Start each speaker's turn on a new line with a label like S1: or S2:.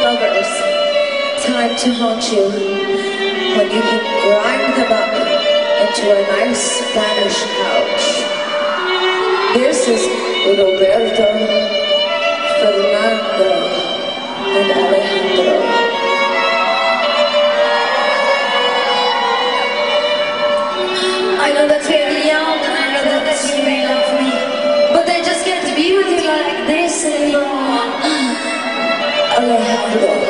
S1: lovers, time to haunt you when you can grind them up into a nice Spanish couch. This is Roberto, Fernando, and Alejandro. I know that's it. Okay.